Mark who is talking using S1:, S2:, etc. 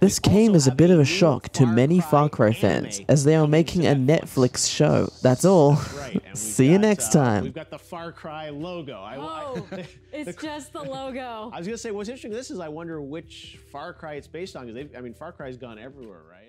S1: This came as a bit of a shock to many Far Cry fans, as they are making a Netflix show. That's all. See you
S2: uh,
S1: next time.
S2: We've got the Far Cry logo.
S3: Oh, it's just the logo.
S2: I was gonna say, what's interesting. This is I wonder which Far Cry it's based on because I mean, Far Cry's gone everywhere, right?